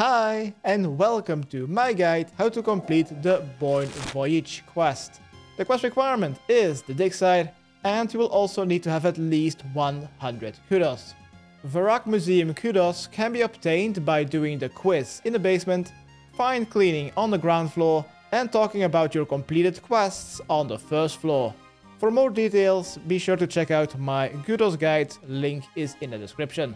Hi, and welcome to my guide how to complete the Bone Voyage quest. The quest requirement is the dig site, and you will also need to have at least 100 kudos. Varrock Museum kudos can be obtained by doing the quiz in the basement, fine cleaning on the ground floor, and talking about your completed quests on the first floor. For more details, be sure to check out my kudos guide, link is in the description.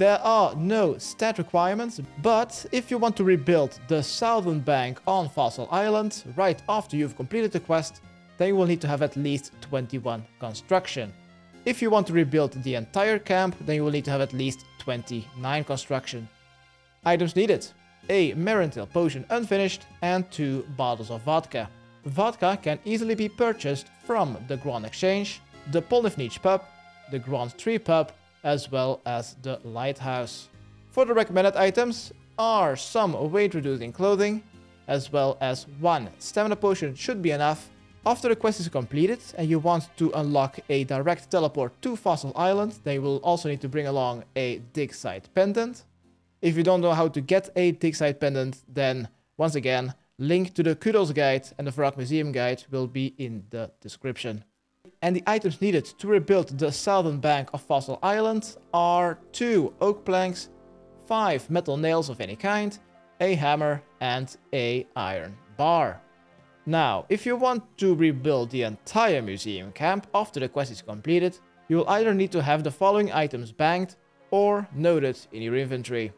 There are no stat requirements, but if you want to rebuild the southern bank on Fossil Island right after you've completed the quest, then you will need to have at least 21 construction. If you want to rebuild the entire camp, then you will need to have at least 29 construction. Items needed. A Marrentill potion unfinished and 2 bottles of vodka. Vodka can easily be purchased from the Grand Exchange, the Pollnivneach pub, the Grand Tree pub, as well as the lighthouse. For the recommended items are some weight reducing clothing, as well as one stamina potion should be enough. After the quest is completed and you want to unlock a direct teleport to Fossil Island, then you will also need to bring along a dig site pendant. If you don't know how to get a dig site pendant, then once again, link to the Kudos guide and the Varrock Museum guide will be in the description and the items needed to rebuild the southern bank of Fossil Island are 2 oak planks, 5 metal nails of any kind, a hammer and a iron bar. Now, if you want to rebuild the entire museum camp after the quest is completed, you will either need to have the following items banked or noted in your inventory.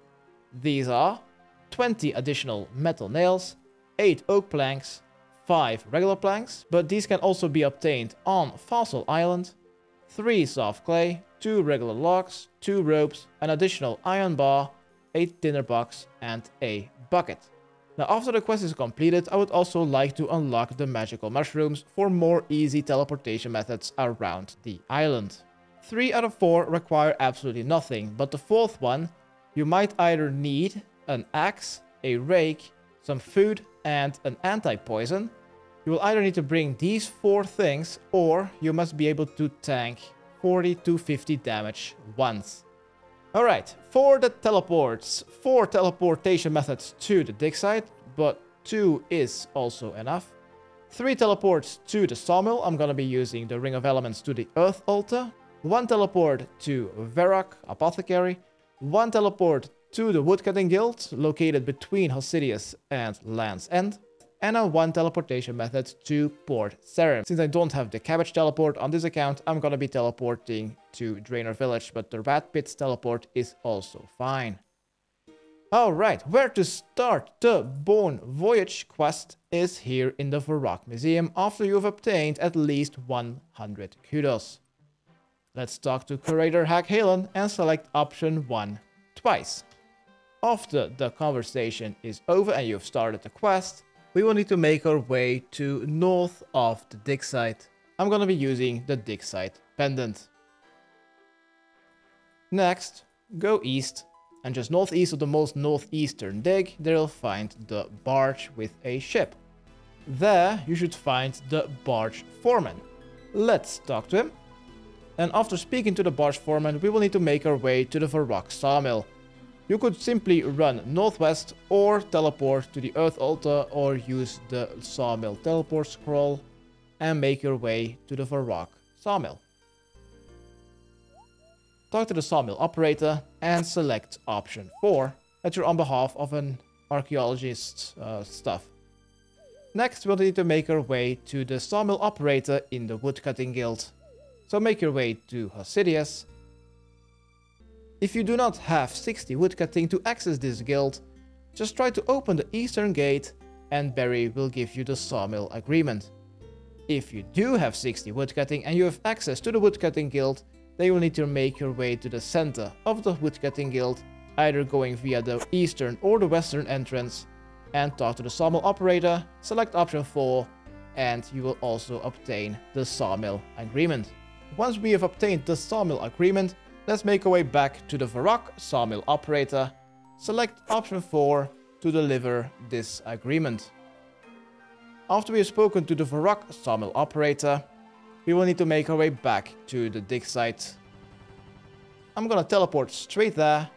These are 20 additional metal nails, 8 oak planks, 5 regular planks, but these can also be obtained on Fossil Island, 3 soft clay, 2 regular logs, 2 ropes, an additional iron bar, a tinderbox and a bucket. Now after the quest is completed, I would also like to unlock the magical mushrooms for more easy teleportation methods around the island. 3 out of 4 require absolutely nothing, but the fourth one, you might either need an axe, a rake, some food and an anti-poison, you will either need to bring these four things or you must be able to tank 40 to 50 damage once. Alright, for the teleports, four teleportation methods to the dig site, but two is also enough. Three teleports to the sawmill, I'm gonna be using the Ring of Elements to the Earth Altar. One teleport to Varrock Apothecary. One teleport to the Woodcutting Guild, located between Hosidius and Land's End, and a one teleportation method to Port Sarim. Since I don't have the cabbage teleport on this account, I'm gonna be teleporting to Draynor Village, but the Rat Pits teleport is also fine. Alright, where to start the Bone Voyage quest is here in the Varrock Museum after you've obtained at least 100 kudos. Let's talk to Curator Haig Halen and select option 1 twice. After the conversation is over and you've started the quest, we will need to make our way to north of the dig site. I'm gonna be using the dig site pendant. Next, go east, and just northeast of the most northeastern dig, there you'll find the barge with a ship. There, you should find the barge foreman. Let's talk to him. And after speaking to the barge foreman, we will need to make our way to the Varrock sawmill. You could simply run northwest or teleport to the Earth Altar or use the Sawmill teleport scroll and make your way to the Varrock Sawmill. Talk to the Sawmill operator and select option 4 that you're on behalf of an archaeologist's uh, stuff. Next, we'll need to make our way to the Sawmill operator in the Woodcutting Guild. So make your way to Hosidius if you do not have 60 woodcutting to access this guild, just try to open the eastern gate and Barry will give you the sawmill agreement. If you do have 60 woodcutting and you have access to the woodcutting guild, then you will need to make your way to the center of the woodcutting guild, either going via the eastern or the western entrance, and talk to the sawmill operator, select option 4, and you will also obtain the sawmill agreement. Once we have obtained the sawmill agreement, Let's make our way back to the Varrock sawmill operator. Select option 4 to deliver this agreement. After we have spoken to the Varrock sawmill operator, we will need to make our way back to the dig site. I'm gonna teleport straight there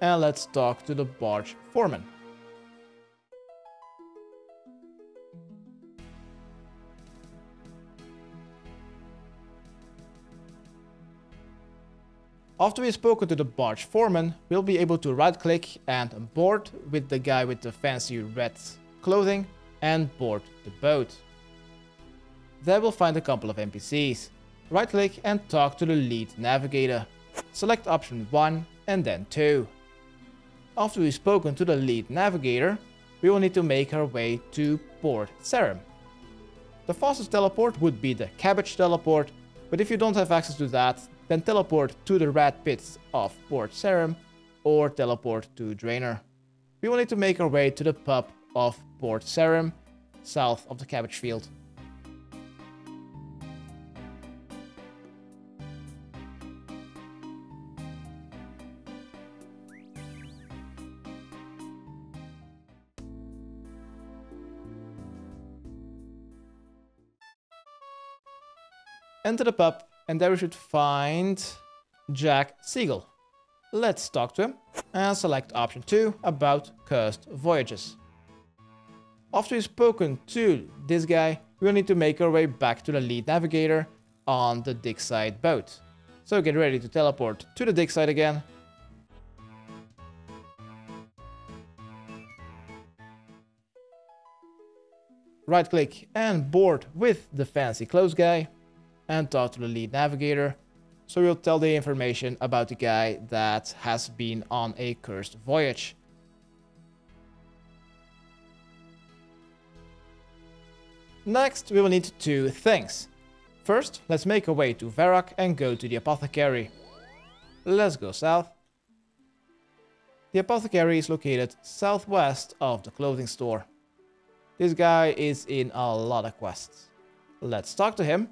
and let's talk to the barge foreman. After we've spoken to the barge foreman, we'll be able to right click and board with the guy with the fancy red clothing and board the boat. There we'll find a couple of NPCs. Right click and talk to the lead navigator. Select option 1 and then 2. After we've spoken to the lead navigator, we will need to make our way to Port Sarim. The fastest teleport would be the cabbage teleport, but if you don't have access to that, then teleport to the rat pits of Port Sarim or teleport to Draynor. We will need to make our way to the pub of Port Sarim, south of the cabbage field. Enter the pub and there we should find Jack Seagull. Let's talk to him and select option 2 about cursed voyages. After we've spoken to this guy, we'll need to make our way back to the lead navigator on the dig site boat. So get ready to teleport to the dig site again. Right click and board with the fancy clothes guy and talk to the lead navigator. So we'll tell the information about the guy that has been on a cursed voyage. Next, we will need two things. First, let's make our way to Varrock and go to the apothecary. Let's go south. The apothecary is located southwest of the clothing store. This guy is in a lot of quests. Let's talk to him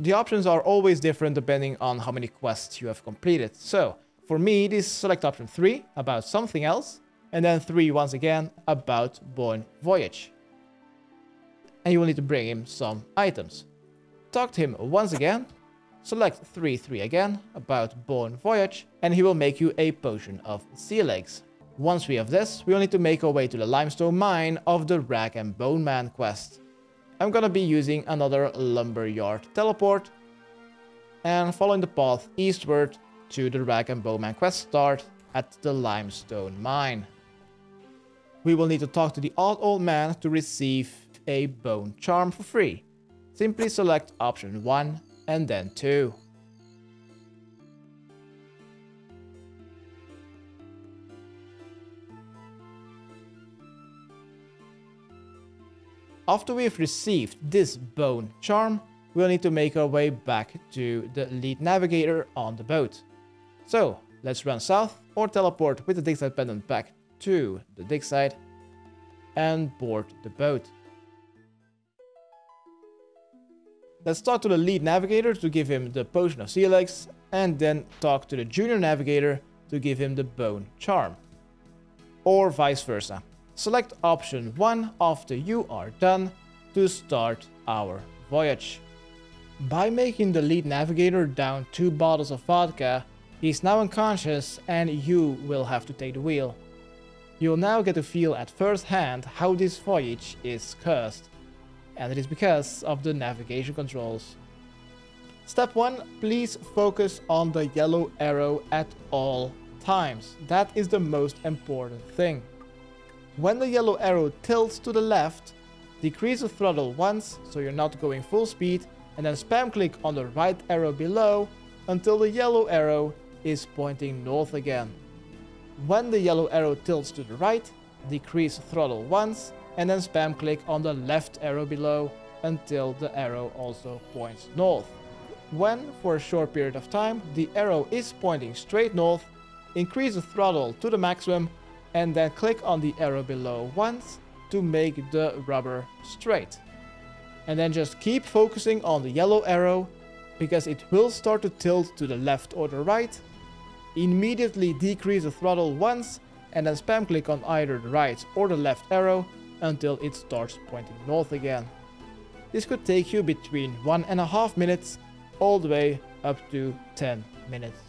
the options are always different depending on how many quests you have completed. So, for me, this select option 3 about something else, and then 3 once again about Bone Voyage. And you will need to bring him some items. Talk to him once again, select 3 3 again about Bone Voyage, and he will make you a potion of seal legs. Once we have this, we will need to make our way to the limestone mine of the Rag and Bone Man quest. I'm gonna be using another lumberyard teleport and following the path eastward to the Rag and Bone Man quest start at the limestone mine. We will need to talk to the odd old man to receive a bone charm for free. Simply select option 1 and then 2. After we've received this bone charm, we'll need to make our way back to the lead navigator on the boat. So, let's run south or teleport with the dig site pendant back to the dig site and board the boat. Let's talk to the lead navigator to give him the potion of eggs and then talk to the junior navigator to give him the bone charm. Or vice versa. Select option 1 after you are done to start our voyage. By making the lead navigator down two bottles of vodka, he is now unconscious and you will have to take the wheel. You'll now get to feel at first hand how this voyage is cursed, and it is because of the navigation controls. Step 1, please focus on the yellow arrow at all times. That is the most important thing. When the yellow arrow tilts to the left, decrease the throttle once so you're not going full speed and then spam click on the right arrow below until the yellow arrow is pointing north again. When the yellow arrow tilts to the right, decrease throttle once and then spam click on the left arrow below until the arrow also points north. When, for a short period of time, the arrow is pointing straight north, increase the throttle to the maximum and then click on the arrow below once to make the rudder straight. And then just keep focusing on the yellow arrow because it will start to tilt to the left or the right. Immediately decrease the throttle once and then spam click on either the right or the left arrow until it starts pointing north again. This could take you between one and a half minutes all the way up to 10 minutes.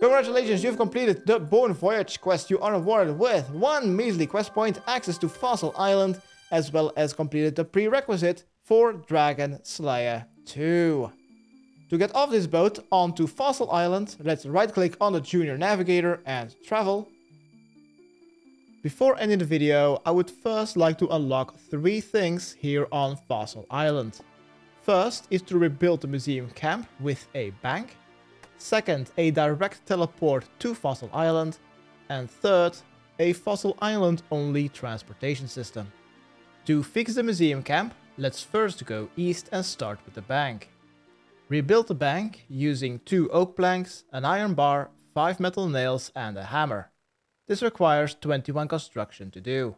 Congratulations, you've completed the Bone Voyage quest. You are awarded with one measly quest point, access to Fossil Island, as well as completed the prerequisite for Dragon Slayer 2. To get off this boat onto Fossil Island, let's right click on the Junior Navigator and travel. Before ending the video, I would first like to unlock three things here on Fossil Island. First is to rebuild the museum camp with a bank. Second, a direct teleport to Fossil Island. And third, a Fossil Island only transportation system. To fix the museum camp, let's first go east and start with the bank. Rebuild the bank using two oak planks, an iron bar, 5 metal nails and a hammer. This requires 21 construction to do.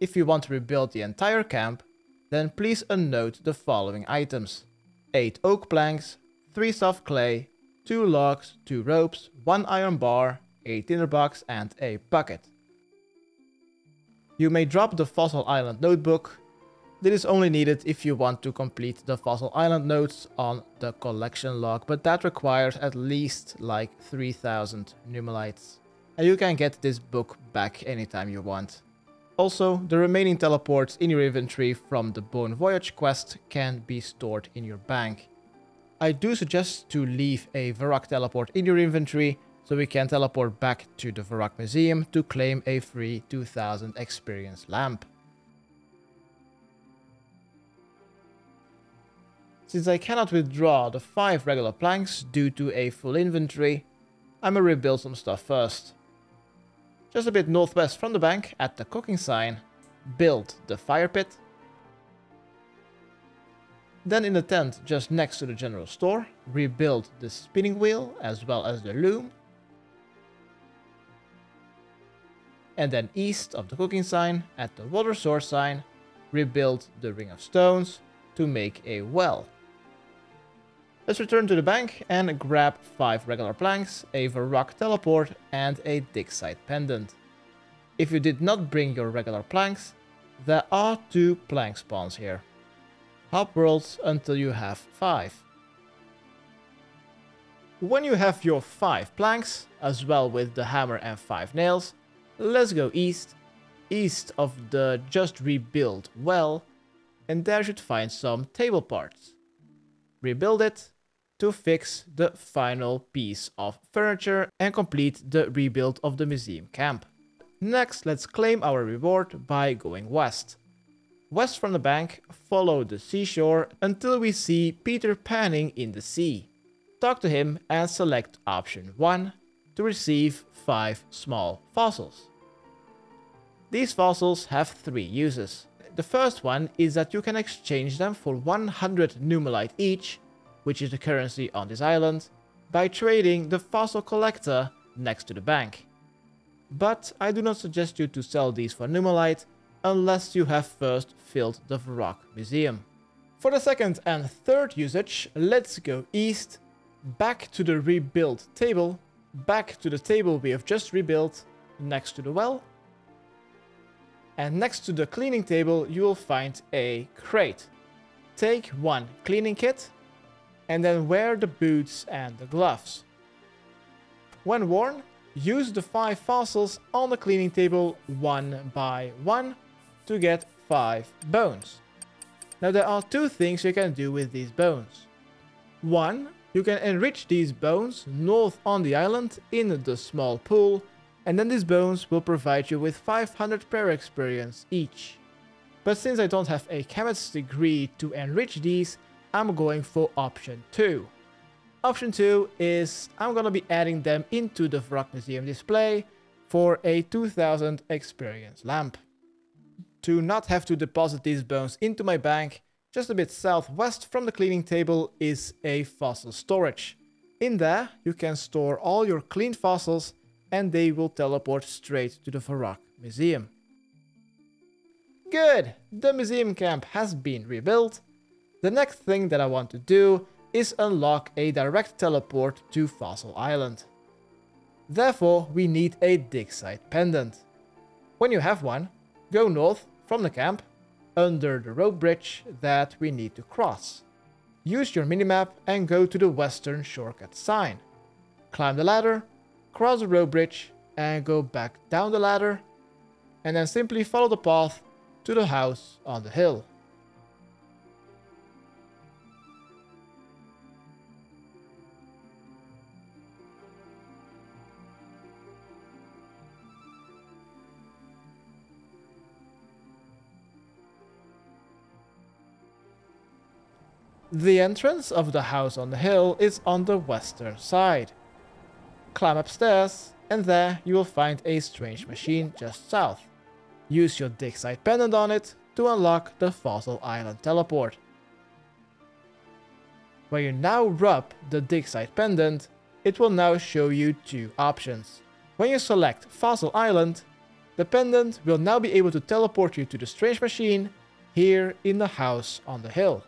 If you want to rebuild the entire camp, then please unnote the following items. 8 oak planks, 3 soft clay, 2 logs, 2 ropes, 1 iron bar, a tinderbox and a bucket. You may drop the Fossil Island notebook. This is only needed if you want to complete the Fossil Island notes on the collection log, but that requires at least like 3000 numulites. And you can get this book back anytime you want. Also, the remaining teleports in your inventory from the Bone Voyage quest can be stored in your bank. I do suggest to leave a Varrock teleport in your inventory so we can teleport back to the Varrock Museum to claim a free 2000 experience lamp. Since I cannot withdraw the 5 regular planks due to a full inventory, I'ma rebuild some stuff first. Just a bit northwest from the bank, at the cooking sign, build the fire pit. Then in the tent just next to the general store, rebuild the spinning wheel as well as the loom. and then east of the cooking sign, at the water source sign, rebuild the ring of stones to make a well. Let's return to the bank and grab 5 regular planks, a Varrock teleport and a dig site pendant. If you did not bring your regular planks, there are 2 plank spawns here. Hop worlds until you have 5. When you have your 5 planks, as well with the hammer and 5 nails, Let's go east, east of the just rebuilt well, and there should find some table parts. Rebuild it to fix the final piece of furniture and complete the rebuild of the museum camp. Next, let's claim our reward by going west. West from the bank, follow the seashore until we see Peter panning in the sea. Talk to him and select option 1 to receive 5 small fossils. These fossils have three uses. The first one is that you can exchange them for 100 numulite each, which is the currency on this island, by trading the fossil collector next to the bank. But I do not suggest you to sell these for numulite unless you have first filled the Varrock Museum. For the second and third usage, let's go east, back to the rebuilt table, back to the table we have just rebuilt, next to the well, and next to the cleaning table you will find a crate. Take one cleaning kit and then wear the boots and the gloves. When worn, use the 5 fossils on the cleaning table one by one to get 5 bones. Now there are two things you can do with these bones. One, you can enrich these bones north on the island in the small pool and then these bones will provide you with 500 prayer experience each. But since I don't have a chemist's degree to enrich these, I'm going for option 2. Option 2 is I'm gonna be adding them into the Varrock Museum display for a 2000 experience lamp. To not have to deposit these bones into my bank, just a bit southwest from the cleaning table is a fossil storage. In there, you can store all your cleaned fossils and they will teleport straight to the Varrock Museum. Good! The museum camp has been rebuilt. The next thing that I want to do is unlock a direct teleport to Fossil Island. Therefore, we need a dig site pendant. When you have one, go north from the camp, under the road bridge that we need to cross. Use your minimap and go to the western shortcut sign. climb the ladder, cross the road bridge, and go back down the ladder, and then simply follow the path to the house on the hill. The entrance of the house on the hill is on the western side. Climb upstairs and there you will find a strange machine just south. Use your dig site pendant on it to unlock the Fossil Island teleport. When you now rub the dig site pendant, it will now show you two options. When you select Fossil Island, the pendant will now be able to teleport you to the strange machine here in the house on the hill.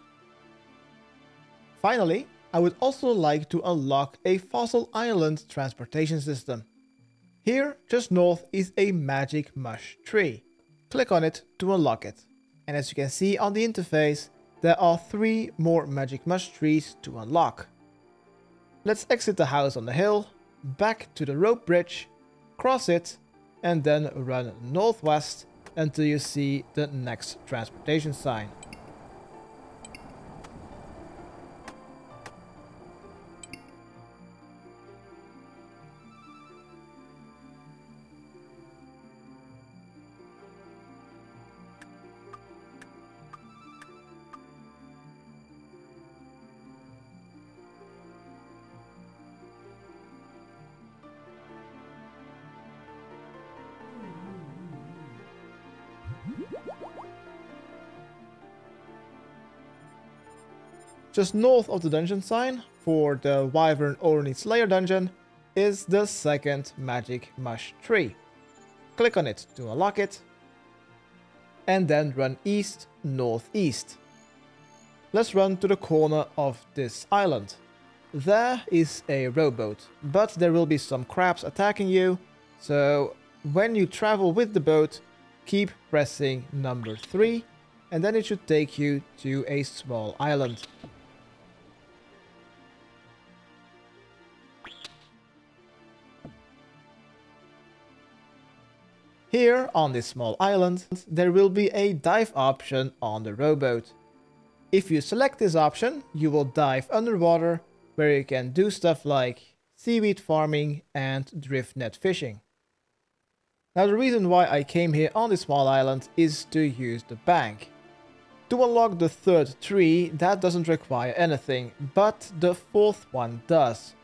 Finally, I would also like to unlock a Fossil Island transportation system. Here, just north, is a magic mush tree. Click on it to unlock it. And as you can see on the interface, there are three more magic mush trees to unlock. Let's exit the house on the hill, back to the rope bridge, cross it, and then run northwest until you see the next transportation sign. Just north of the dungeon sign, for the Wyvern Ornith Slayer dungeon, is the second magic mush tree. Click on it to unlock it, and then run east, northeast. Let's run to the corner of this island. There is a rowboat, but there will be some crabs attacking you, so when you travel with the boat, keep pressing number 3, and then it should take you to a small island. Here, on this small island, there will be a dive option on the rowboat. If you select this option, you will dive underwater, where you can do stuff like seaweed farming and drift net fishing. Now the reason why I came here on this small island is to use the bank. To unlock the third tree, that doesn't require anything, but the fourth one does.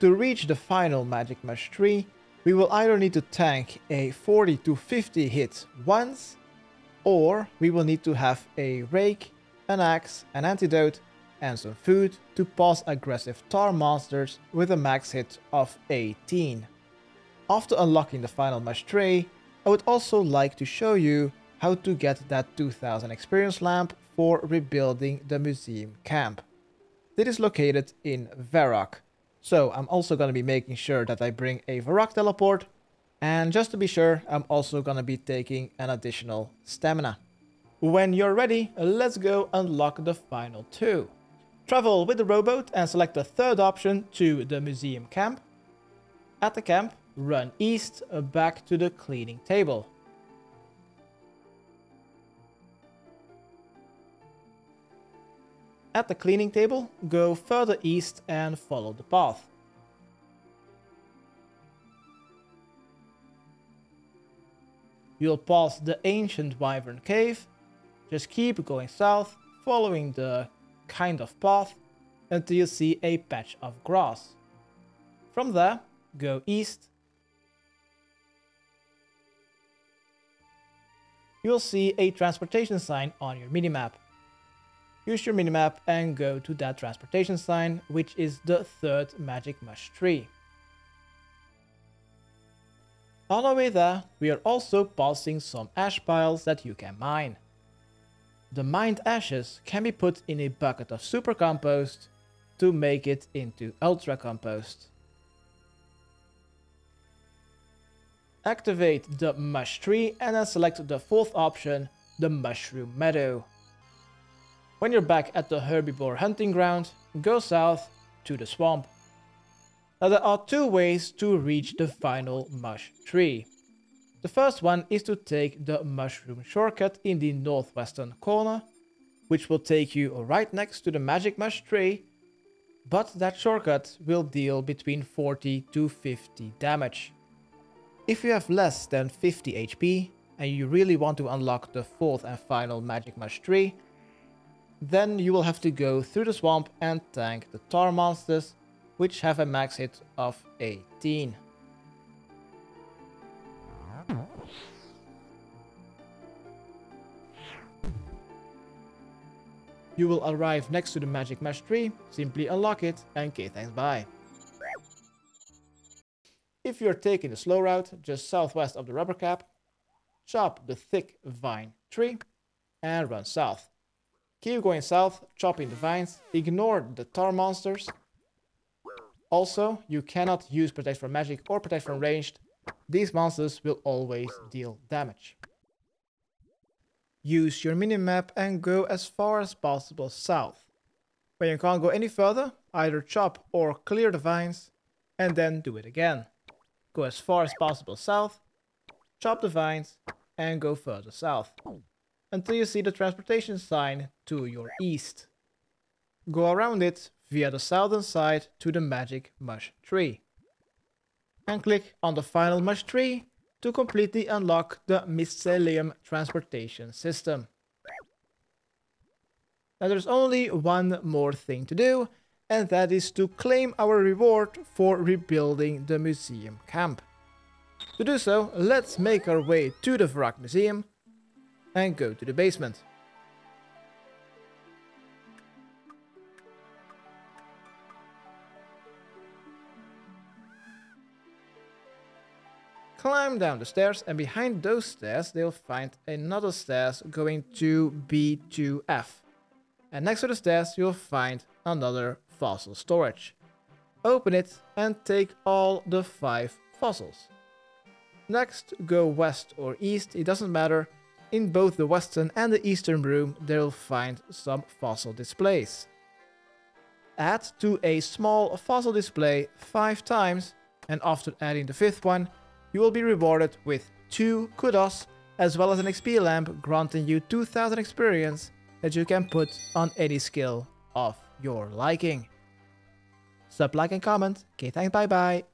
To reach the final magic mush tree, we will either need to tank a 40 to 50 hit once, or we will need to have a rake, an axe, an antidote, and some food to pass aggressive tar monsters with a max hit of 18. After unlocking the final mush tray, I would also like to show you how to get that 2000 experience lamp for rebuilding the museum camp. It is located in Varrock, so I'm also going to be making sure that I bring a Varrock teleport. And just to be sure, I'm also going to be taking an additional stamina. When you're ready, let's go unlock the final two. Travel with the rowboat and select the third option to the museum camp. At the camp, run east back to the cleaning table. At the cleaning table, go further east and follow the path. You'll pass the ancient wyvern cave, just keep going south, following the kind of path until you see a patch of grass. From there, go east. You'll see a transportation sign on your minimap. Use your minimap and go to that transportation sign, which is the third magic mush tree. On our way there, we are also passing some ash piles that you can mine. The mined ashes can be put in a bucket of super compost to make it into ultra compost. Activate the mush tree and then select the fourth option, the mushroom meadow. When you're back at the herbivore hunting ground, go south to the swamp. Now there are two ways to reach the final mush tree. The first one is to take the mushroom shortcut in the northwestern corner, which will take you right next to the magic mush tree, but that shortcut will deal between 40 to 50 damage. If you have less than 50 HP and you really want to unlock the fourth and final magic mush tree, then you will have to go through the swamp and tank the tar monsters, which have a max hit of 18. You will arrive next to the magic mush tree, simply unlock it, and okay, thanks, bye. If you're taking the slow route, just southwest of the rubber cap, chop the thick vine tree, and run south. Keep going south, chopping the vines, ignore the tar monsters. Also, you cannot use protect from magic or protect from ranged. These monsters will always deal damage. Use your minimap and go as far as possible south. When you can't go any further, either chop or clear the vines, and then do it again. Go as far as possible south, chop the vines, and go further south. Until you see the transportation sign to your east. Go around it via the southern side to the magic mush tree. And click on the final mush tree to completely unlock the Mycelium transportation system. Now there's only one more thing to do, and that is to claim our reward for rebuilding the museum camp. To do so, let's make our way to the Varrock Museum and go to the basement. climb down the stairs and behind those stairs they'll find another stairs going to B2F. And next to the stairs you'll find another fossil storage. Open it and take all the five fossils. Next go west or east, it doesn't matter. In both the western and the eastern room they'll find some fossil displays. Add to a small fossil display 5 times and after adding the fifth one you will be rewarded with 2 kudos as well as an XP lamp granting you 2000 experience that you can put on any skill of your liking. Sub, like and comment. Okay, thanks, bye bye.